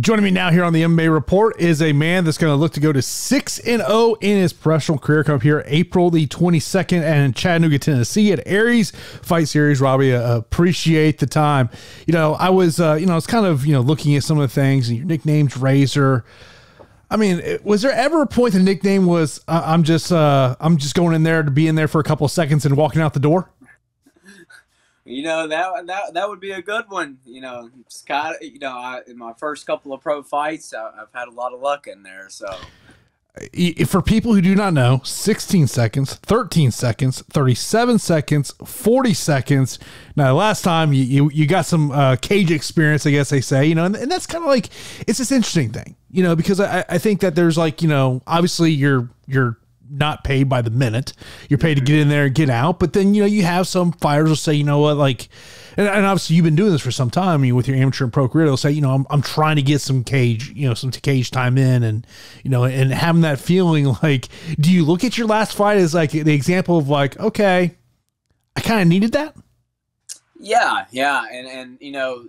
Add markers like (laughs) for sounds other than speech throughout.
Joining me now here on the MMA Report is a man that's going to look to go to 6 and 0 in his professional career. Come here April the 22nd and Chattanooga, Tennessee at Aries Fight Series. Robbie, uh, appreciate the time. You know, I was, uh, you know, I was kind of, you know, looking at some of the things and your nickname's Razor. I mean, was there ever a point the nickname was uh, I'm just uh, I'm just going in there to be in there for a couple seconds and walking out the door? You know that that that would be a good one. You know, Scott. You know, I, in my first couple of pro fights, I, I've had a lot of luck in there. So for people who do not know 16 seconds 13 seconds 37 seconds 40 seconds now last time you you, you got some uh, cage experience i guess they say you know and, and that's kind of like it's this interesting thing you know because I, I think that there's like you know obviously you're you're not paid by the minute. You're paid to get in there and get out. But then, you know, you have some fighters will say, you know what, like, and, and obviously you've been doing this for some time. I mean, with your amateur and pro career, they'll say, you know, I'm, I'm trying to get some cage, you know, some cage time in and, you know, and having that feeling (laughs) like, do you look at your last fight as like the example of like, okay, I kind of needed that? Yeah, yeah. And, and, you know,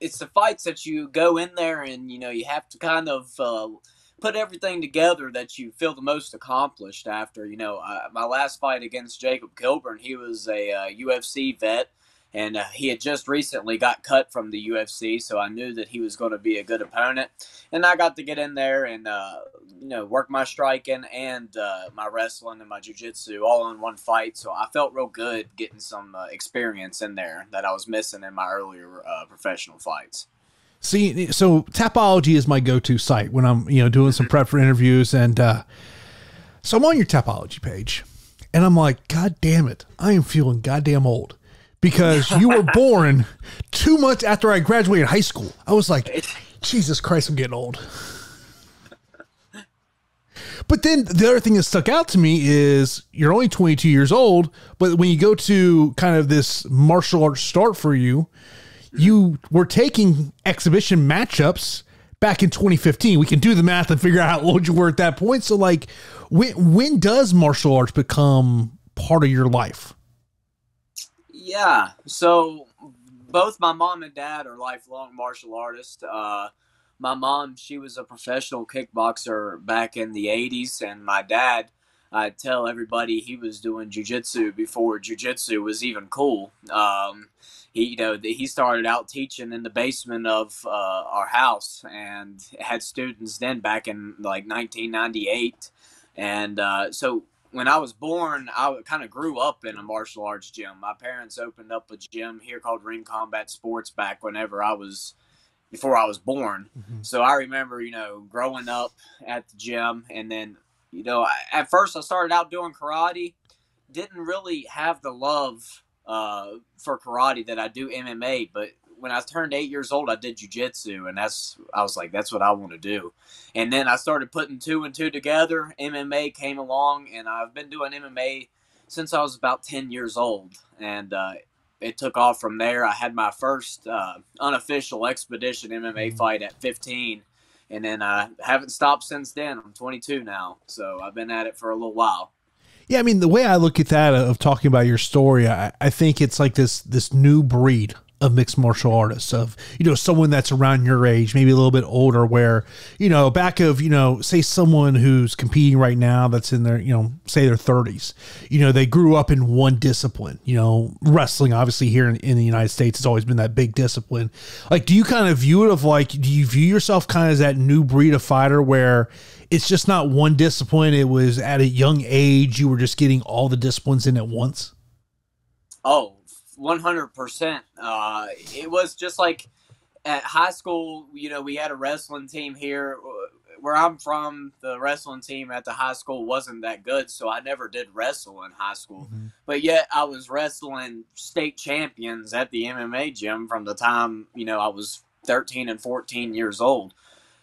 it's the fights that you go in there and, you know, you have to kind of, uh, put everything together that you feel the most accomplished after. You know, uh, my last fight against Jacob Kilburn, he was a uh, UFC vet, and uh, he had just recently got cut from the UFC, so I knew that he was going to be a good opponent. And I got to get in there and uh, you know work my striking and uh, my wrestling and my jiu-jitsu all in one fight. So I felt real good getting some uh, experience in there that I was missing in my earlier professional fights. See, so Tapology is my go-to site when I'm, you know, doing some prep for interviews, and uh, so I'm on your Tapology page, and I'm like, God damn it, I am feeling goddamn old because you were (laughs) born two months after I graduated high school. I was like, Jesus Christ, I'm getting old. But then the other thing that stuck out to me is you're only 22 years old, but when you go to kind of this martial arts start for you, you were taking exhibition matchups back in 2015. We can do the math and figure out how old you were at that point. So, like, when when does martial arts become part of your life? Yeah. So, both my mom and dad are lifelong martial artists. Uh, my mom, she was a professional kickboxer back in the 80s, and my dad, I tell everybody he was doing jujitsu before jujitsu was even cool. Um, he you know he started out teaching in the basement of uh, our house and had students then back in like 1998 and uh, so when I was born, I kind of grew up in a martial arts gym. My parents opened up a gym here called Ring Combat Sports back whenever I was before I was born. Mm-hmm. So I remember, you know, growing up at the gym and then, you know, at first I started out doing karate, didn't really have the love uh, for karate that I do MMA. But when I turned eight years old, I did jujitsu, and that's I was like, that's what I want to do. And then I started putting two and two together. MMA came along, and I've been doing MMA since I was about ten years old, and uh, it took off from there. I had my first uh, unofficial expedition MMA mm-hmm. fight at 15, and then I haven't stopped since then. I'm 22 now, so I've been at it for a little while. Yeah, I mean the way I look at that uh, of talking about your story, I, I think it's like this this new breed of mixed martial artists of you know someone that's around your age maybe a little bit older where you know back of you know say someone who's competing right now that's in their you know say their 30s you know they grew up in one discipline you know wrestling obviously here in, in the united states has always been that big discipline. Like do you kind of view it of like do you view yourself kind of as that new breed of fighter where it's just not one discipline it was at a young age you were just getting all the disciplines in at once? Oh 100%. Uh, it was just like at high school, you know, we had a wrestling team here. Where I'm from, the wrestling team at the high school wasn't that good, so I never did wrestle in high school. Mm-hmm. But yet, I was wrestling state champions at the MMA gym from the time, you know, I was 13 and 14 years old.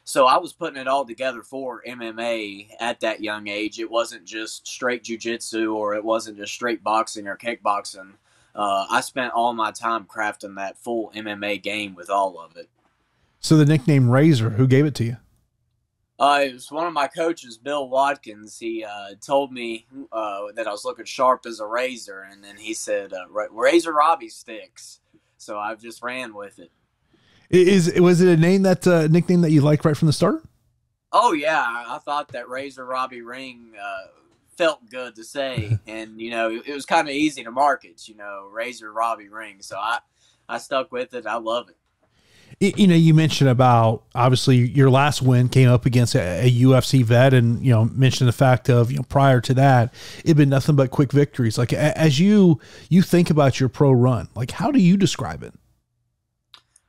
So I was putting it all together for MMA at that young age. It wasn't just straight jujitsu or it wasn't just straight boxing or kickboxing uh, I spent all my time crafting that full MMA game with all of it. So the nickname Razor, who gave it to you? Uh, it was one of my coaches, Bill Watkins. He uh, told me uh, that I was looking sharp as a razor, and then he said, uh, "Razor Robbie sticks." So I just ran with it. Is was it a name that uh, nickname that you liked right from the start? Oh yeah, I thought that Razor Robbie Ring uh, felt good to say, (laughs) and you know it was kind of easy to market. You know, Razor Robbie Ring, so I I stuck with it. I love it. You know, you mentioned about obviously your last win came up against a, a UFC vet, and you know mentioned the fact of you know prior to that it'd been nothing but quick victories. Like as you you think about your pro run, like how do you describe it?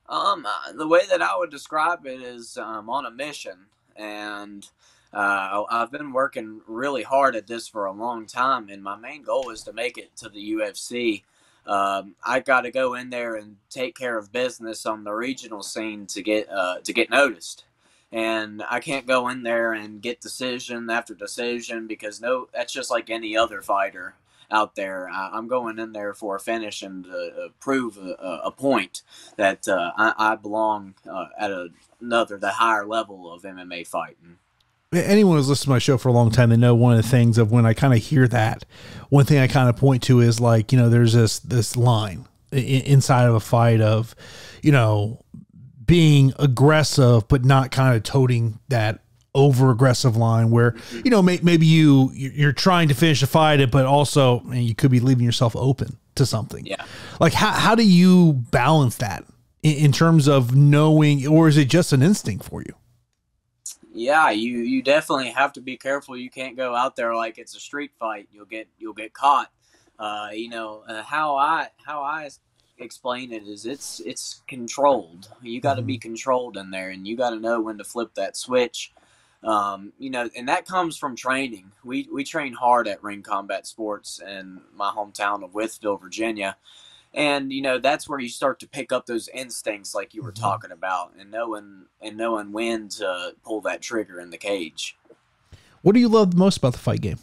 Um, uh, the way that I would describe it is um, on a mission, and uh, I've been working really hard at this for a long time, and my main goal is to make it to the UFC. Um, I got to go in there and take care of business on the regional scene to get uh, to get noticed, and I can't go in there and get decision after decision because no, that's just like any other fighter out there. I'm going in there for a finish and uh, prove a, a, point that uh, I, I, belong uh, at a, another, the higher level of MMA fighting. Anyone who's listened to my show for a long time, they know one of the things of when I kind of hear that, one thing I kind of point to is like, you know, there's this, this line inside of a fight of, you know, being aggressive, but not kind of toting that over aggressive line where you know may, maybe you you're trying to finish a fight but also you could be leaving yourself open to something. Yeah. Like how, how do you balance that in, in terms of knowing or is it just an instinct for you yeah you you definitely have to be careful. You can't go out there like it's a street fight. You'll get you'll get caught. Uh, you know uh, how i how i explain it is it's it's controlled. You got to mm-hmm. be controlled in there and you got to know when to flip that switch. Um, you know, and that comes from training. We we train hard at Ring Combat Sports in my hometown of Wytheville, Virginia, and you know that's where you start to pick up those instincts, like you were mm-hmm. talking about, and knowing and knowing when to pull that trigger in the cage. What do you love most about the fight game?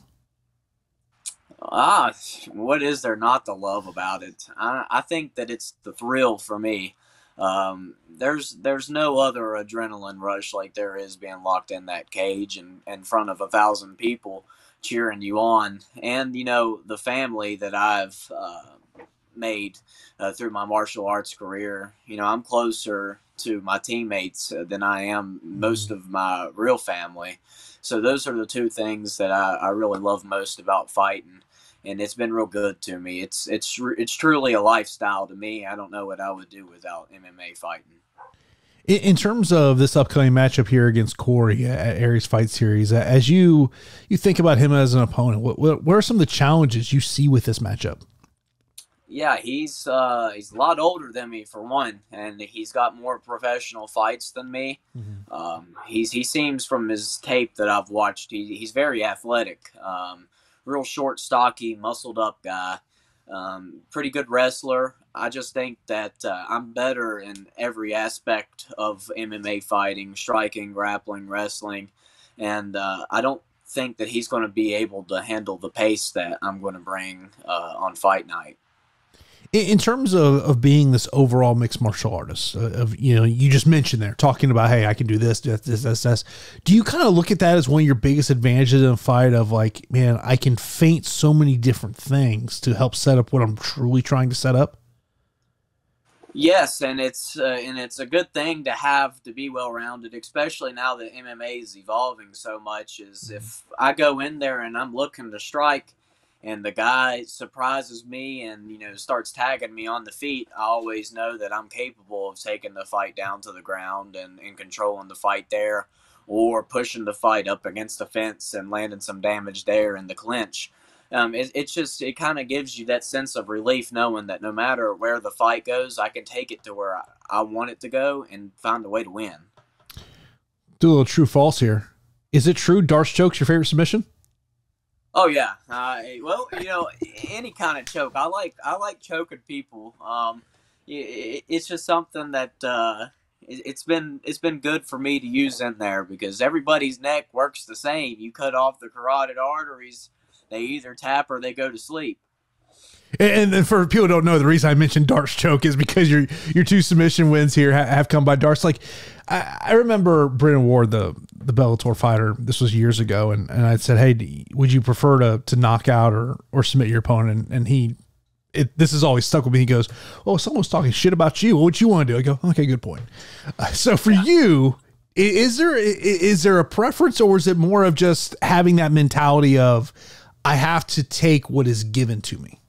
Ah, what is there not to love about it? I, I think that it's the thrill for me. Um, there's there's no other adrenaline rush like there is being locked in that cage and in front of a thousand people cheering you on, and you know the family that I've uh, made uh, through my martial arts career. You know, I'm closer to my teammates uh, than I am most of my real family. So those are the two things that I, I really love most about fighting and it's been real good to me. It's it's it's truly a lifestyle to me. I don't know what I would do without MMA fighting. In terms of this upcoming matchup here against Corey at Aries Fight Series, as you you think about him as an opponent, what what, what are some of the challenges you see with this matchup? Yeah, he's uh, he's a lot older than me for one, and he's got more professional fights than me. Mm-hmm. Um, he's he seems from his tape that I've watched, he, he's very athletic. Um, real short, stocky, muscled up guy. Um, pretty good wrestler. I just think that uh, I'm better in every aspect of MMA fighting, striking, grappling, wrestling, and uh, I don't think that he's going to be able to handle the pace that I'm going to bring uh, on fight night in terms of, of being this overall mixed martial artist uh, of you know you just mentioned there talking about hey i can do this this this this, this. do you kind of look at that as one of your biggest advantages in a fight of like man i can feint so many different things to help set up what i'm truly trying to set up yes and it's uh, and it's a good thing to have to be well rounded especially now that mma is evolving so much is mm-hmm. if i go in there and i'm looking to strike and the guy surprises me and you know starts tagging me on the feet i always know that i'm capable of taking the fight down to the ground and, and controlling the fight there or pushing the fight up against the fence and landing some damage there in the clinch. Um, it, it's just it kind of gives you that sense of relief knowing that no matter where the fight goes i can take it to where i, I want it to go and find a way to win. Do a little true false here. Is it true D'Arce choke's your favorite submission Oh yeah. Uh, well, you know, any kind of choke. I like I like choking people. Um, it, it's just something that uh, it, it's been it's been good for me to use in there because everybody's neck works the same. You cut off the carotid arteries, they either tap or they go to sleep. And, for people who don't know, the reason I mentioned D'Arce choke is because your your two submission wins here have, have come by D'Arce. Like I, I, remember Brennan Ward, the the Bellator fighter. This was years ago, and, and I said, "Hey, would you prefer to to knock out or or submit your opponent?" And, and he it, this has always stuck with me. He goes, "Oh, someone's talking shit about you. What would you want to do?" I go, "Okay, good point." Uh, so for yeah. you, is there is there a preference, or is it more of just having that mentality of I have to take what is given to me?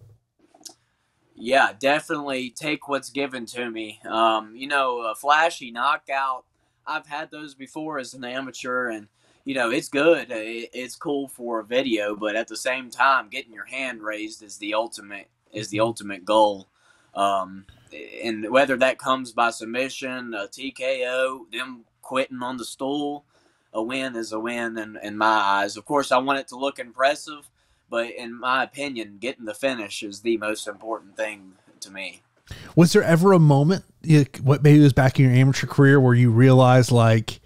Yeah, definitely take what's given to me. Um, you know, a flashy knockout. I've had those before as an amateur, and you know it's good. it's cool for a video, but at the same time, getting your hand raised is the ultimate is the ultimate goal. Um, and whether that comes by submission, a TKO, them quitting on the stool, a win is a win in, in my eyes. Of course, I want it to look impressive, but in my opinion, getting the finish is the most important thing to me. Was there ever a moment, what maybe it was back in your amateur career, where you realized like,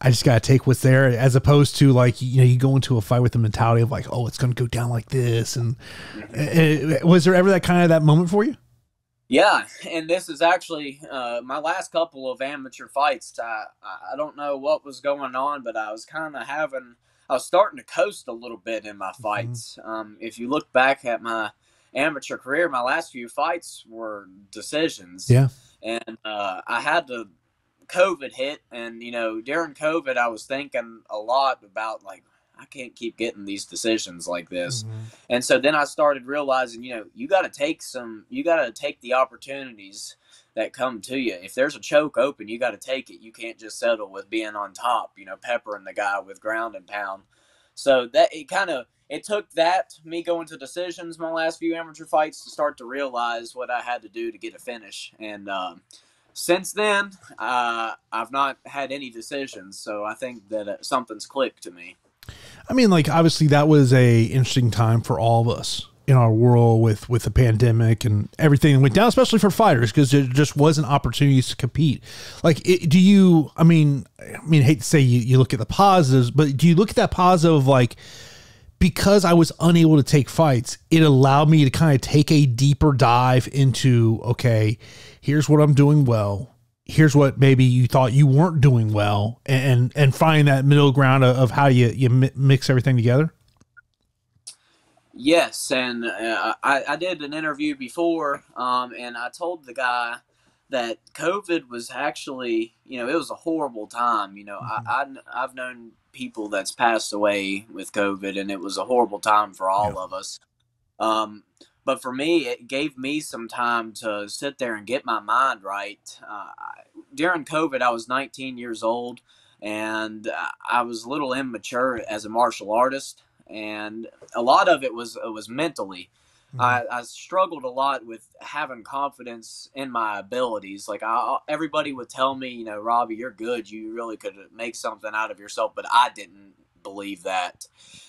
I just got to take what's there, as opposed to like you know you go into a fight with the mentality of like, oh, it's going to go down like this, and mm-hmm. was there ever that kind of that moment for you? Yeah, and this is actually uh, my last couple of amateur fights. I I don't know what was going on, but I was kind of having I was starting to coast a little bit in my mm-hmm. fights. Mm-hmm. Um, if you look back at my amateur career, my last few fights were decisions. Yeah, and uh, I had to COVID hit, and you know during COVID, I was thinking a lot about like I can't keep getting these decisions like this. Mm-hmm. And so then I started realizing, you know, you got to take some, you got to take the opportunities that come to you. If there's a choke open, you got to take it. You can't just settle with being on top, you know, peppering the guy with ground and pound. So that it kind of it took that me going to decisions my last few amateur fights to start to realize what I had to do to get a finish. And um, since then, uh, I've not had any decisions. So I think that uh, something's clicked to me. I mean, like obviously that was a interesting time for all of us in our world with with the pandemic and everything that went down, especially for fighters, because there just wasn't opportunities to compete. Like, it, do you? I mean, I mean, I hate to say you, you look at the positives, but do you look at that positive of like? Because I was unable to take fights, it allowed me to kind of take a deeper dive into okay, here's what I'm doing well here's what maybe you thought you weren't doing well and and find that middle ground of, of how you you mix everything together yes and uh, I, I did an interview before um, and i told the guy that covid was actually you know it was a horrible time you know mm-hmm. I, I i've known people that's passed away with covid and it was a horrible time for all yeah. of us um, but for me, it gave me some time to sit there and get my mind right. Uh, during COVID, I was 19 years old and I was a little immature as a martial artist, and a lot of it was it was mentally. Mm-hmm. I, I, struggled a lot with having confidence in my abilities. Like I, everybody would tell me, you know, Robbie, you're good. You really could make something out of yourself, but I didn't believe that.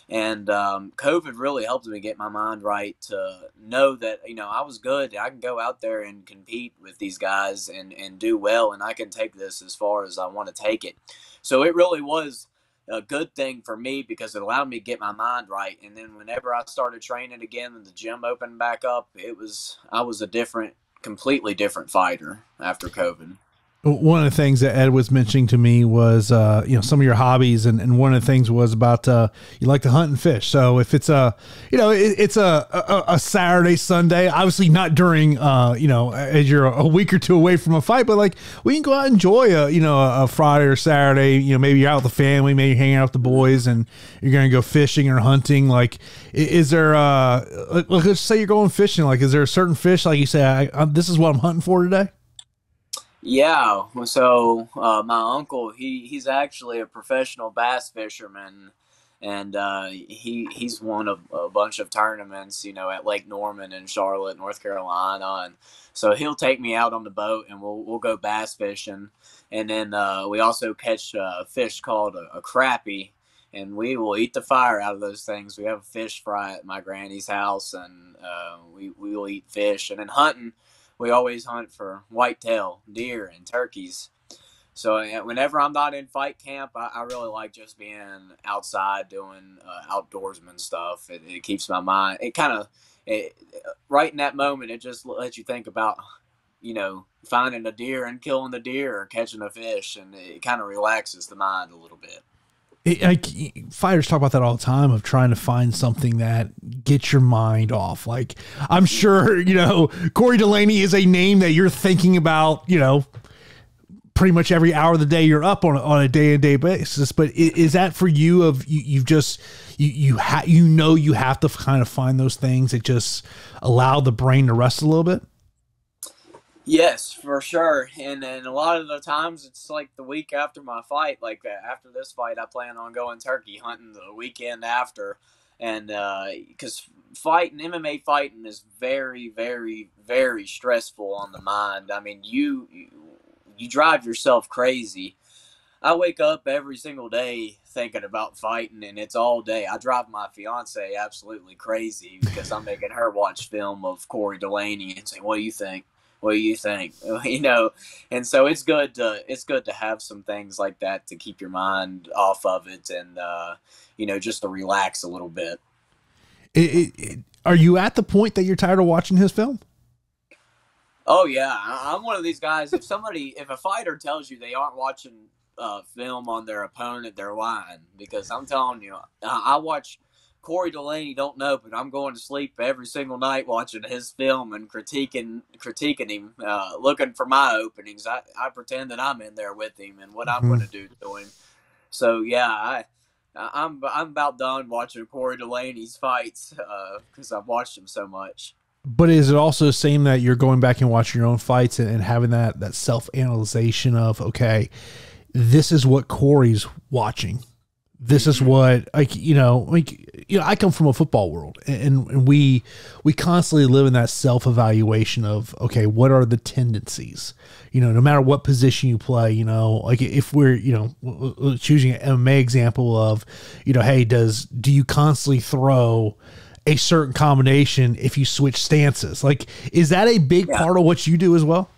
And um, COVID really helped me get my mind right to know that, you know, I was good. I can go out there and compete with these guys and, and do well, and I can take this as far as I want to take it. So it really was a good thing for me because it allowed me to get my mind right. And then whenever I started training again and the gym opened back up, it was, I was a different, completely different fighter after COVID one of the things that Ed was mentioning to me was, uh, you know, some of your hobbies, and, and one of the things was about uh, you like to hunt and fish. So if it's a, you know, it, it's a, a, a Saturday, Sunday, obviously not during, uh, you know, as you're a week or two away from a fight, but like we can go out and enjoy a, you know, a, Friday or Saturday. You know, maybe you're out with the family, maybe you're hanging out with the boys, and you're gonna go fishing or hunting. Like, is there, uh, let's say you're going fishing. Like, is there a certain fish like you say, I, I, this is what I'm hunting for today? Yeah, so uh, my uncle he he's actually a professional bass fisherman, and uh, he he's won a, a, bunch of tournaments, you know, at Lake Norman in Charlotte, North Carolina, and so he'll take me out on the boat and we'll we'll go bass fishing, and then uh, we also catch a fish called a, a crappie, and we will eat the fire out of those things. We have a fish fry at my granny's house, and uh, we we will eat fish, and then hunting we always hunt for whitetail, deer, and turkeys. So whenever I'm not in fight camp, I, I really like just being outside doing uh, outdoorsman stuff. It, it, keeps my mind. It kind of right in that moment, it just lets you think about, you know, finding a deer and killing the deer or catching a fish, and it kind of relaxes the mind a little bit. It, like fighters talk about that all the time of trying to find something that gets your mind off. Like I'm sure (laughs) you know Corey Dulaney is a name that you're thinking about. You know, pretty much every hour of the day you're up on on a day to day basis. But is, is, that for you? Of you, you've just you you ha- you know you have to kind of find those things that just allow the brain to rest a little bit. Yes, for sure. And then a lot of the times it's like the week after my fight. Like after this fight, I plan on going turkey hunting the weekend after, and because uh, fighting MMA fighting is very, very, very stressful on the mind. I mean, you you, you drive yourself crazy. I wake up every single day thinking about fighting, and it's all day. I drive my fiance absolutely crazy because I'm making her watch film of Corey Dulaney and say, "What do you think?" What do you think? (laughs) You know and so it's good to it's good to have some things like that to keep your mind off of it and uh you know just to relax a little bit. It, it, it, are you at the point that you're tired of watching his film? Oh yeah. I'm one of these guys if somebody if a fighter tells you they aren't watching uh, film on their opponent they're lying because i'm telling you i, I watch Corey Dulaney don't know, but I'm going to sleep every single night watching his film and critiquing critiquing him, uh, looking for my openings. I, I pretend that I'm in there with him and what mm-hmm. I'm going to do to him. So yeah, I I'm I'm about done watching Corey Dulaney's fights because uh, I've watched him so much. But is it also the same that you're going back and watching your own fights and, and having that that self analyzation of okay, this is what Corey's watching this is what like you know like you know I come from a football world and, and we we constantly live in that self evaluation of okay what are the tendencies you know no matter what position you play you know like if we're you know choosing an MMA example of you know hey does do you constantly throw a certain combination if you switch stances like is that a big yeah. part of what you do as well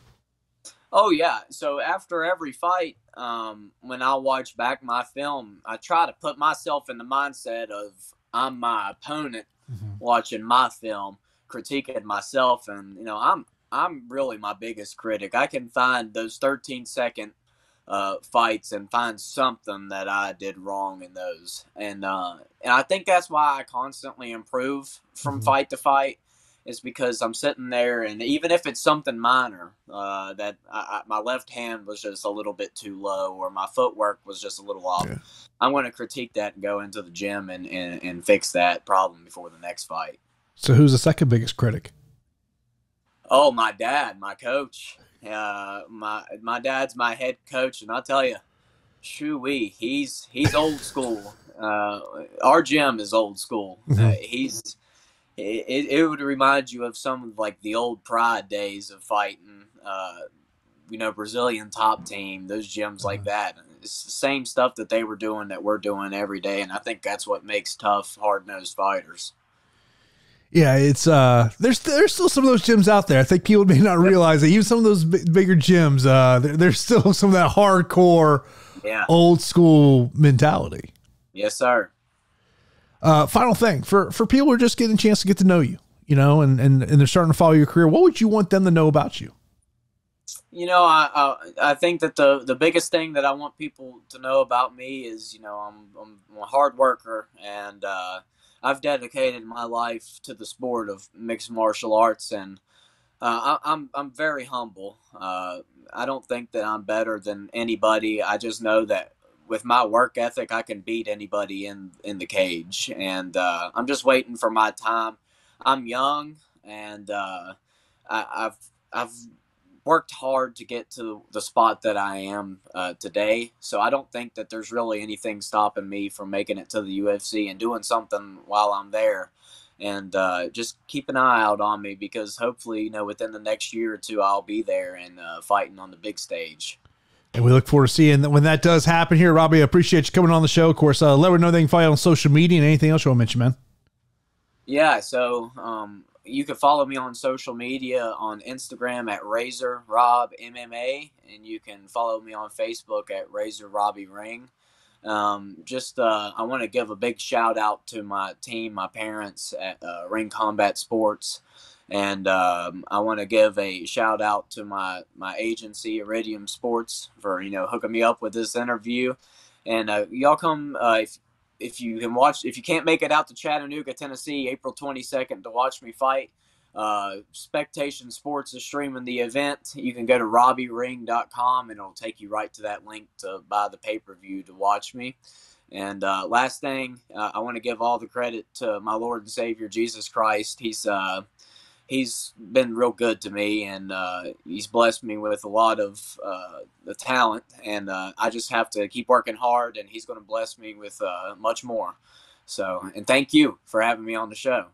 Oh yeah. So after every fight, um, when I watch back my film, I try to put myself in the mindset of I'm my opponent mm-hmm. watching my film, critiquing myself, and you know I'm I'm really my biggest critic. I can find those 13 second uh, fights and find something that I did wrong in those, and uh, and I think that's why I constantly improve from mm-hmm. fight to fight is because I'm sitting there, and even if it's something minor, uh, that I, I, my left hand was just a little bit too low, or my footwork was just a little off, yeah. I'm going to critique that and go into the gym and, and, and fix that problem before the next fight. So, who's the second biggest critic? Oh, my dad, my coach. Uh, my my dad's my head coach, and I'll tell you, shoo wee, he's he's old school. Uh, our gym is old school. Mm-hmm. Uh, he's it, it would remind you of some of like the old pride days of fighting uh, you know brazilian top team those gyms like mm-hmm. that it's the same stuff that they were doing that we're doing every day and i think that's what makes tough hard-nosed fighters yeah, it's uh, there's there's still some of those gyms out there. I think people may not realize that even some of those bigger gyms, uh, there, there's still some of that hardcore, yeah. old school mentality. Yes, sir. Uh, final thing for for people who are just getting a chance to get to know you, you know, and and and they're starting to follow your career. What would you want them to know about you? You know, I I, I think that the the biggest thing that I want people to know about me is, you know, I'm I'm a hard worker and uh, I've dedicated my life to the sport of mixed martial arts and. Uh, I, I'm I'm very humble. Uh, I don't think that I'm better than anybody. I just know that with my work ethic, I can beat anybody in in the cage, and uh, I'm just waiting for my time. I'm young, and uh, I, have I've worked hard to get to the spot that I am uh, today. So I don't think that there's really anything stopping me from making it to the UFC and doing something while I'm there. And uh, just keep an eye out on me because hopefully, you know, within the next year or two, I'll be there and uh, fighting on the big stage. And we look forward to seeing that when that does happen here. Robbie, I appreciate you coming on the show. Of course, uh, let me know they can follow on social media and anything else you want to mention, man. Yeah, so um, you can follow me on social media on Instagram at Razor Rob MMA, and you can follow me on Facebook at Razor Robbie Ring. Um, just uh, I want to give a big shout out to my team, my parents at uh, Ring Combat Sports. And um, I want to give a shout out to my, my agency, Iridium Sports, for you know hooking me up with this interview. And uh, y'all come uh, if if you can watch if you can't make it out to Chattanooga, Tennessee, April 22nd to watch me fight. Uh, Spectation Sports is streaming the event. You can go to robbyring.com and it'll take you right to that link to buy the pay per view to watch me. And uh, last thing, uh, I want to give all the credit to my Lord and Savior Jesus Christ. He's uh, he's been real good to me, and uh, he's blessed me with a lot of uh, the talent. And uh, I just have to keep working hard, and he's going to bless me with much more. So, and thank you for having me on the show.